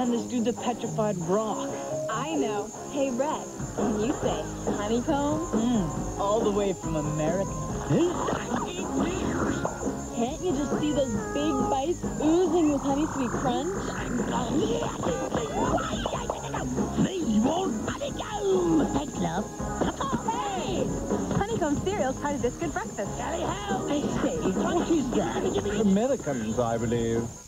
can this dude, the petrified rock? I know. Hey, Red, can you say honeycomb? Mm, all the way from America. Can't you just see those big bites oozing with honey sweet crunch? They want honeycomb! Thanks, love. Hey! Honeycomb cereal's part of this good breakfast. Tally how? I say, what is that? Americans, I believe.